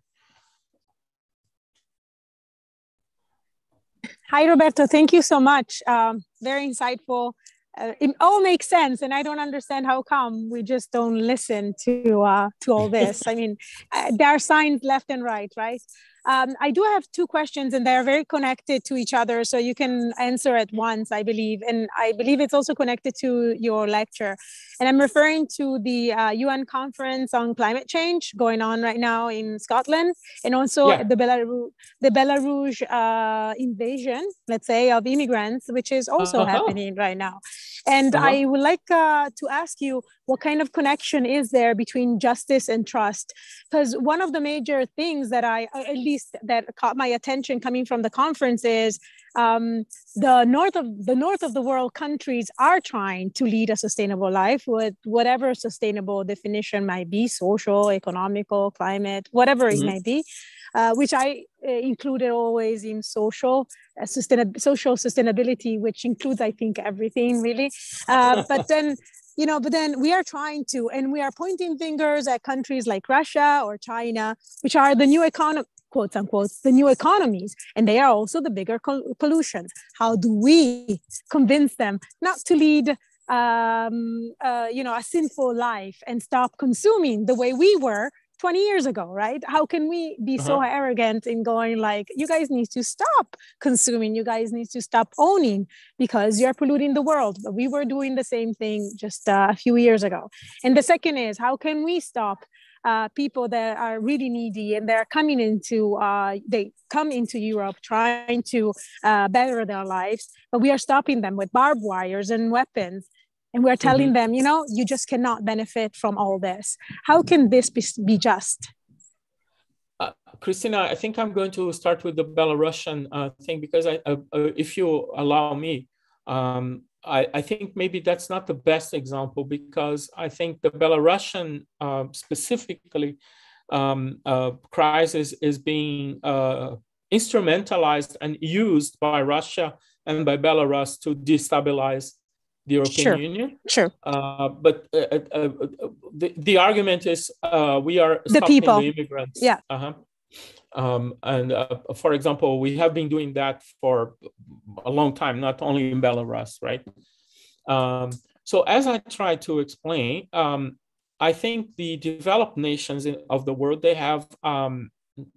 Hi, Roberto. Thank you so much. Um, very insightful. Uh, it all makes sense, and I don't understand how come we just don't listen to uh, to all this. I mean, uh, there are signs left and right, right? Um, I do have two questions, and they're very connected to each other, so you can answer at once, I believe. And I believe it's also connected to your lecture. And I'm referring to the uh, UN conference on climate change going on right now in Scotland, and also yeah. the Belarus, the Belarus uh, invasion, let's say, of immigrants, which is also uh-huh. happening right now. And uh-huh. I would like uh, to ask you what kind of connection is there between justice and trust? Because one of the major things that I, at least that caught my attention coming from the conference is um, the north of the north of the world countries are trying to lead a sustainable life with whatever sustainable definition might be, social, economical, climate, whatever mm-hmm. it may be. Uh, which I uh, included always in social uh, sustain- social sustainability, which includes, I think, everything really. Uh, but then you know, but then we are trying to, and we are pointing fingers at countries like Russia or China, which are the new economy, quote unquote, the new economies, and they are also the bigger pollution. How do we convince them not to lead, um, uh, you know, a sinful life and stop consuming the way we were 20 years ago, right? How can we be uh-huh. so arrogant in going like, you guys need to stop consuming, you guys need to stop owning because you're polluting the world. But we were doing the same thing just uh, a few years ago. And the second is, how can we stop uh, people that are really needy and they're coming into uh, they come into Europe trying to uh, better their lives, but we are stopping them with barbed wires and weapons and we're telling mm-hmm. them you know you just cannot benefit from all this how can this be, be just uh, Christina, I think I'm going to start with the Belarusian uh, thing because I, uh, uh if you allow me, um, I, I, think maybe that's not the best example because I think the Belarusian uh, specifically um, uh, crisis is being instrumentalized and used by Russia and by Belarus to destabilize the European sure. Union. Sure. Uh, but uh, uh, uh the, the argument is uh, we are the people, the immigrants. Yeah. Uh-huh. Um, and uh, for example, we have been doing that for a long time, not only in Belarus, right? Um, so as I try to explain, um, I think the developed nations of the world they have um,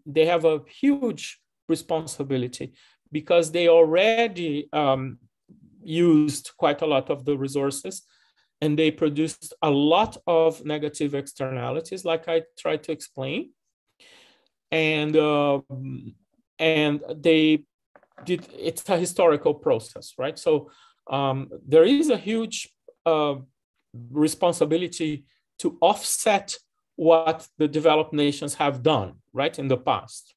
they have a huge responsibility because they already um, used quite a lot of the resources and they produced a lot of negative externalities like i tried to explain. And uh, and they did it's a historical process right? So um, there is a huge uh, responsibility to offset what the developed nations have done right in the past.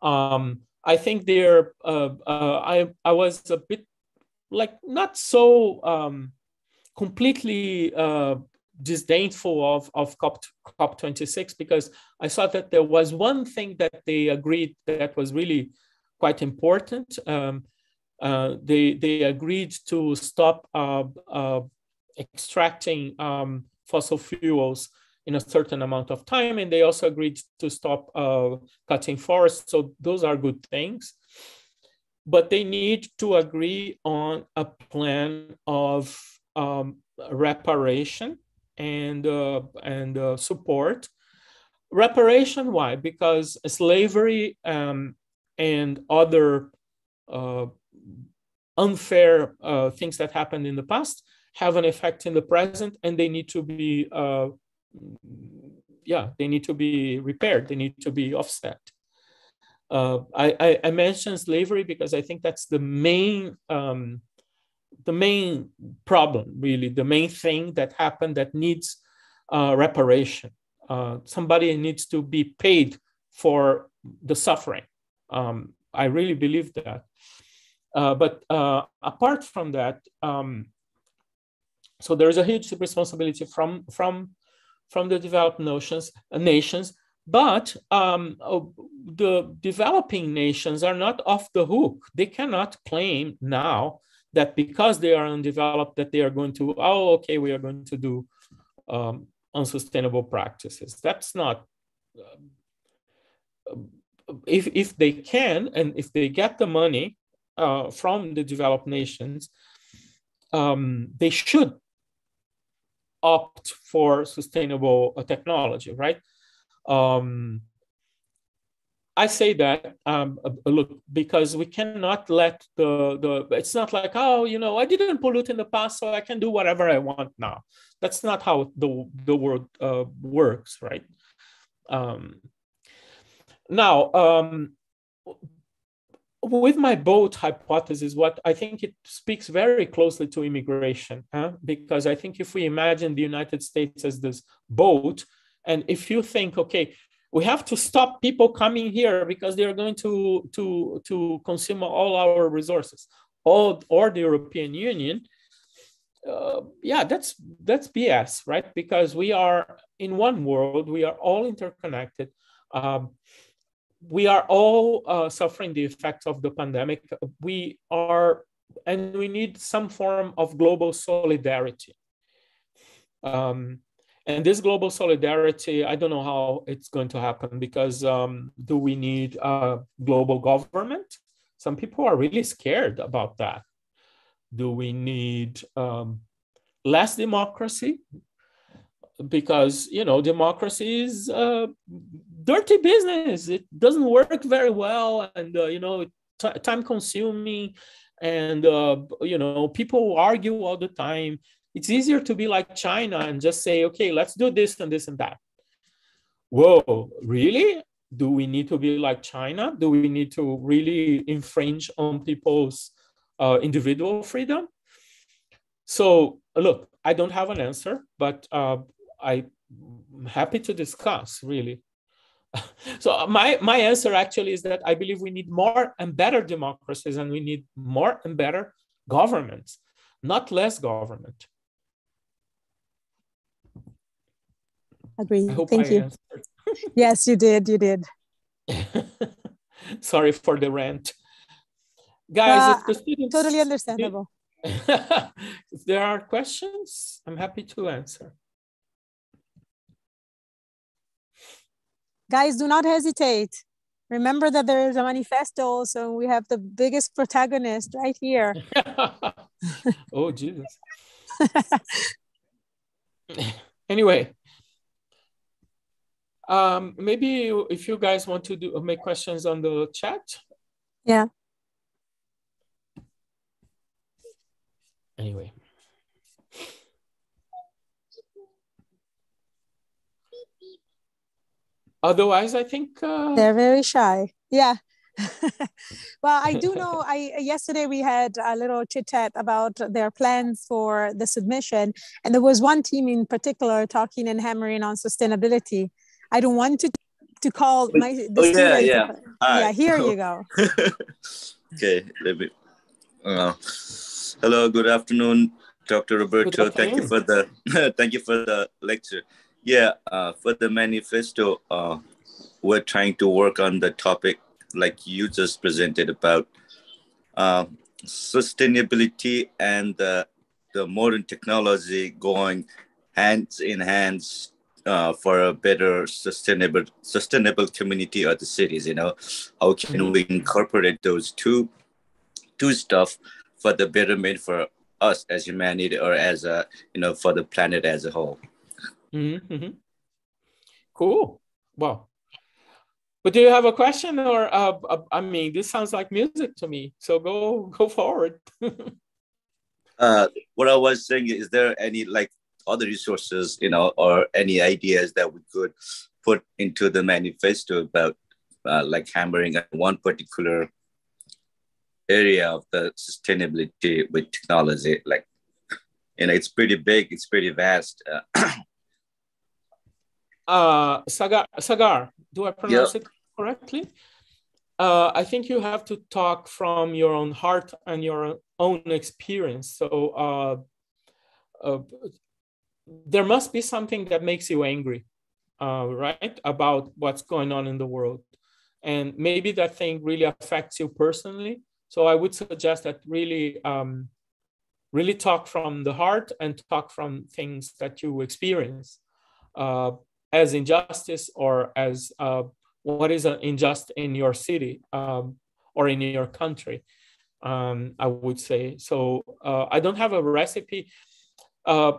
Um, I think they're. Uh, uh, I I was a bit like not so um, completely uh, disdainful of, of COP, COP26 because I saw that there was one thing that they agreed that was really quite important. Um, uh, they, they agreed to stop uh, uh, extracting um, fossil fuels in a certain amount of time, and they also agreed to stop uh, cutting forests. So those are good things. But they need to agree on a plan of um, reparation and uh, and uh, support. Reparation, why? Because slavery um, and other uh, unfair uh, things that happened in the past have an effect in the present, and they need to be, uh, yeah, they need to be repaired. They need to be offset. Uh, I, I, mentioned slavery because I think that's the main um, the main problem, really, the main thing that happened that needs uh, reparation. Uh, somebody needs to be paid for the suffering. Um, I really believe that. Uh, but uh, apart from that, um, so there is a huge responsibility from from from the developed nations, uh, nations but um, oh, the developing nations are not off the hook. They cannot claim now that because they are undeveloped that they are going to oh okay we are going to do um, unsustainable practices that's not uh, if, if they can and if they get the money uh, from the developed nations um, they should opt for sustainable uh, technology right um, I say that um, uh, look because we cannot let the the. It's not like oh you know I didn't pollute in the past so I can do whatever I want now. That's not how the the world uh, works, right? Um, now, um, with my boat hypothesis, what I think it speaks very closely to immigration, huh? because I think if we imagine the United States as this boat, and if you think, okay, we have to stop people coming here because they are going to to to consume all our resources or or the european union uh, yeah that's that's bs right because we are in one world we are all interconnected um, we are all uh, suffering the effects of the pandemic we are and we need some form of global solidarity um, and this global solidarity, I don't know how it's going to happen because um, do we need a global government? Some people are really scared about that. Do we need um, less democracy? Because you know, democracy is a dirty business. It doesn't work very well, and uh, you know, time consuming, and uh, you know, people argue all the time it's easier to be like China and just say, okay, let's do this and this and that. Whoa, really? Do we need to be like China? Do we need to really infringe on people's uh, individual freedom? So, look, I don't have an answer, but uh, I'm happy to discuss, really. so my, my answer actually is that I believe we need more and better democracies and we need more and better governments, not less government. agree. Thank I you. yes, you did. You did. Sorry for the rant. Guys, uh, students, totally understandable. if there are questions, I'm happy to answer. Guys, do not hesitate. Remember that there is a manifesto, so we have the biggest protagonist right here. oh, Jesus. anyway, um, maybe if you guys want to do make questions on the chat. Yeah. Anyway. Otherwise, I think uh... they're very shy. Yeah. well, I do know. I yesterday we had a little chit chat about their plans for the submission, and there was one team in particular talking and hammering on sustainability. I don't want to to call my oh, yeah yeah yeah here you go okay let me uh, hello good afternoon Dr. Roberto, thank you for the thank you for the lecture. Yeah, uh, for the manifesto, uh, we're trying to work on the topic like you just presented about uh, sustainability and the, modern technology going hands in hands uh, for a better sustainable sustainable community or the cities you know how can mm-hmm. we incorporate those two two stuff for the betterment for us as humanity or as a you know for the planet as a whole mm-hmm. mm-hmm. cool Well, but do you have a question or uh, uh, i mean this sounds like music to me so go go forward uh, what i was saying is there any like other resources you know or any ideas that we could put into the manifesto about uh, like hammering on one particular area of the sustainability with technology like you know it's pretty big it's pretty vast uh, uh sagar sagar do i pronounce it correctly? Uh, i think you have to talk from your own heart and your own experience. So uh, uh, there must be something that makes you angry uh, right about what's going on in the world. And maybe that thing really affects you personally. So I would suggest that really, um, really talk from the heart and talk from things that you experience. Uh, as injustice or as uh, what is unjust in your city um, or in your country. Um, I would say so. Uh, I don't have a recipe. Uh,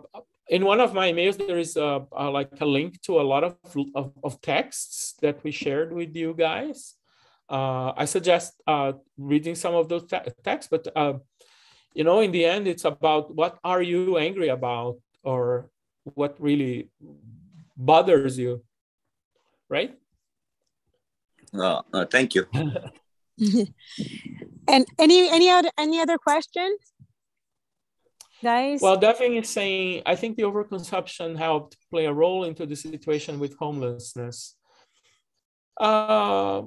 in one of my emails, there is a, a, like a link to a lot of, of, of texts that we shared with you guys uh, I suggest uh, reading some of those te- texts, but uh, you know, in the end, it's about what are you angry about or what really bothers you, right? Uh, uh thank you. and any any other any other questions? Guys? Well, Devin is saying, I think the overconsumption helped play a role into the situation with homelessness. Uh,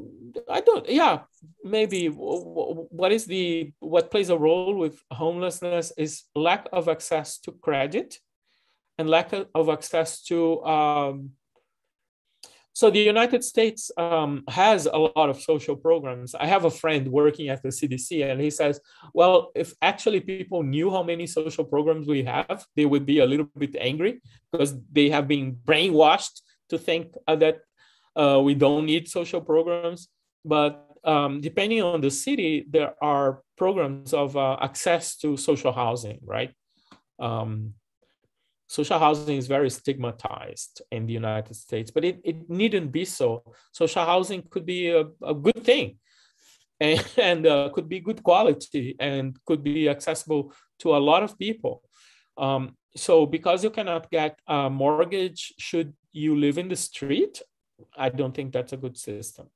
I don't. Yeah, maybe. What is the what plays a role with homelessness is lack of access to credit, and lack of access to. Um, so the United States um, has a lot of social programs. I have a friend working at the CDC, and he says, "Well, if actually people knew how many social programs we have, they would be a little bit angry because they have been brainwashed to think uh, that uh, we don't need social programs, but um, depending on the city, there are programs of uh, access to social housing, right? Um, social housing is very stigmatized in the United States, but it, it needn't be so. Social housing could be a, a good thing and, and uh, could be good quality and could be accessible to a lot of people. Um, so because you cannot get a mortgage should you live in the street I don't think that's a good system.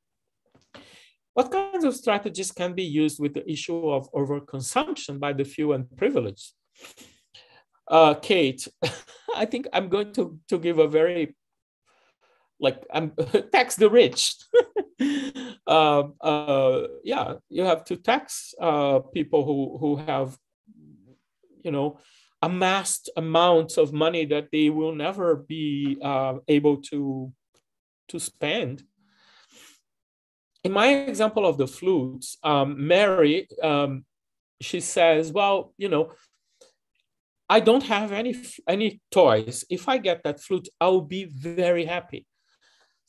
What kinds of strategies can be used with the issue of overconsumption by the few and privileged? Uh, Kate, I think I'm going to, to give a very, like, I'm tax the rich. uh, uh, yeah, you have to tax uh, people who, who have, you know, amassed amounts of money that they will never be uh, able to to spend. In my example of the flutes, um, Mary, um, she says, well, you know, I don't have any, any toys. If I get that flute, I'll be very happy.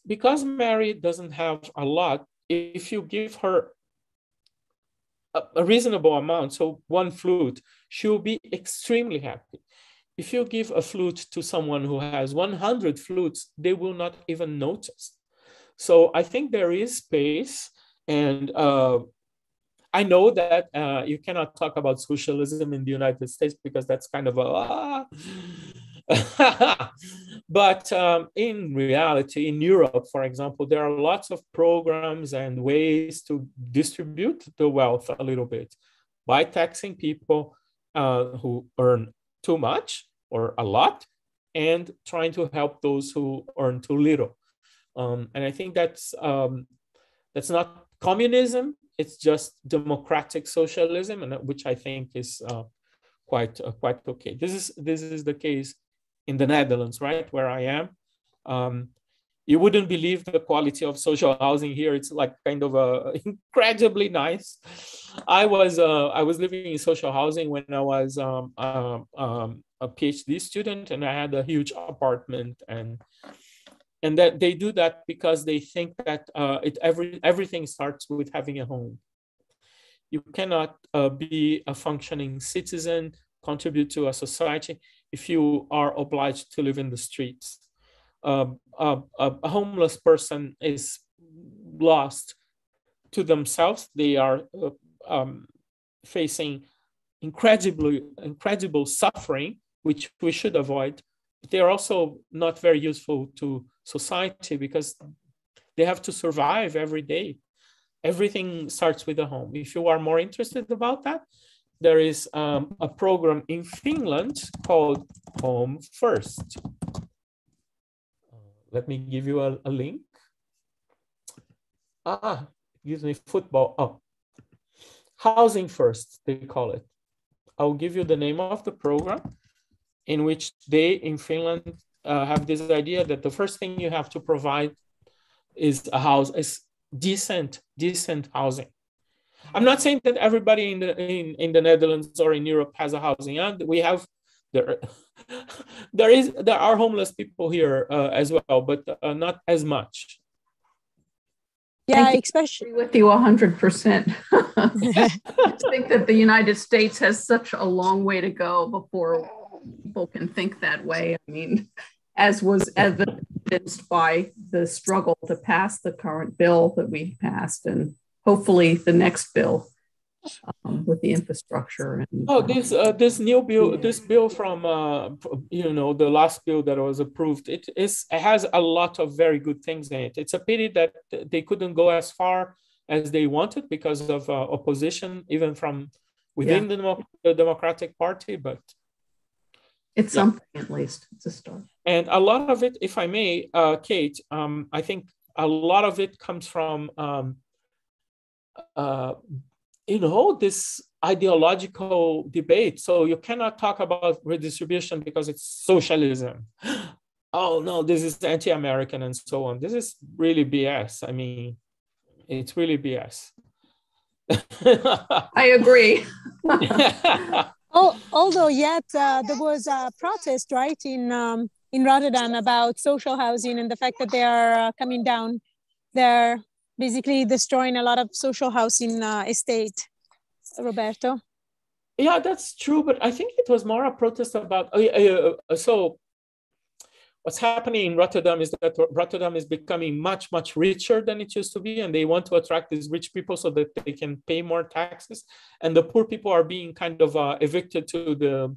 Because Mary doesn't have a lot, if you give her a, a reasonable amount, so one flute, she'll be extremely happy. If you give a flute to someone who has 100 flutes, they will not even notice. So I think there is space. And uh, I know that uh, you cannot talk about socialism in the United States because that's kind of a. Ah. but um, in reality, in Europe, for example, there are lots of programs and ways to distribute the wealth a little bit by taxing people uh, who earn too much or a lot and trying to help those who earn too little. Um, and I think that's um, that's not communism; it's just democratic socialism, and which I think is uh, quite uh, quite okay. This is this is the case in the Netherlands, right, where I am. Um, you wouldn't believe the quality of social housing here. It's like kind of uh, incredibly nice. I was uh, I was living in social housing when I was um, uh, um, a PhD student, and I had a huge apartment, and and that they do that because they think that uh, it every everything starts with having a home. You cannot uh, be a functioning citizen, contribute to a society if you are obliged to live in the streets um, a, a, homeless person is lost to themselves. They are uh, um, facing incredibly incredible suffering, which we should avoid. But they are also not very useful to society because they have to survive every day. Everything starts with a home. If you are more interested about that, there is um, a program in Finland called Home First let me give you a, a link. Ah, gives me football. Oh, housing first, they call it. I'll give you the name of the program in which they in Finland uh, have this idea that the first thing you have to provide is a house, is decent, decent housing. I'm not saying that everybody in the in, in the Netherlands or in Europe has a housing. And we have there there is there are homeless people here uh, as well but uh, not as much yeah especially with you 100% i think that the united states has such a long way to go before people can think that way i mean as was evidenced by the struggle to pass the current bill that we passed and hopefully the next bill um, with the infrastructure. And, oh, this uh, this new bill, yeah. this bill from uh, you know the last bill that was approved, it is it has a lot of very good things in it. It's a pity that they couldn't go as far as they wanted because of uh, opposition, even from within yeah. the, the, Democratic Party, but. It's yeah. something at least. It's a start. And a lot of it, if I may, uh, Kate, um, I think a lot of it comes from um, uh, you know this ideological debate so you cannot talk about redistribution because it's socialism oh no this is anti-american and so on this is really bs i mean it's really bs i agree oh, although yet uh, there was a protest right in um, in rotterdam about social housing and the fact that they are uh, coming down they're basically destroying a lot of social housing uh, estate. Roberto. Yeah, that's true, but I think it was more a protest about. Uh, uh, uh, so, what's happening in Rotterdam is that Rotterdam is becoming much, much richer than it used to be, and they want to attract these rich people so that they can pay more taxes, and the poor people are being kind of uh, evicted to the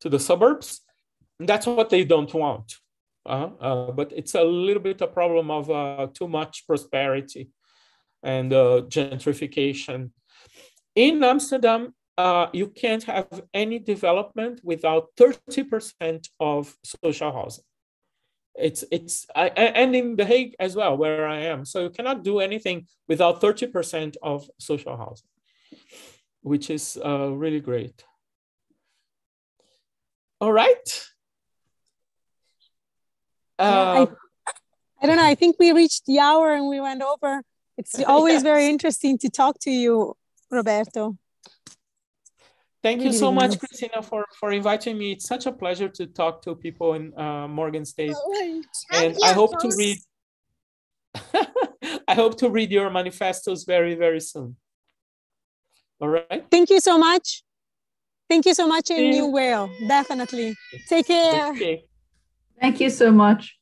to the suburbs. And that's what they don't want. Uh, uh, but it's a little bit a problem of uh, too much prosperity and uh, gentrification. In Amsterdam, uh, you can't have any development without 30% of social housing. It's, it's I, and in The Hague as well, where I am. So you cannot do anything without 30% of social housing, which is uh, really great. All right. Uh, I, I don't know. I think we reached the hour and we went over. It's always yes. very interesting to talk to you, Roberto. Thank you so much, Christina, for, for inviting me. It's such a pleasure to talk to people in uh, Morgan State. And I hope to read I hope to read your manifestos very, very soon. All right. Thank you so much. Thank you so much in New Whale. Definitely. Take care. Okay. Thank you so much.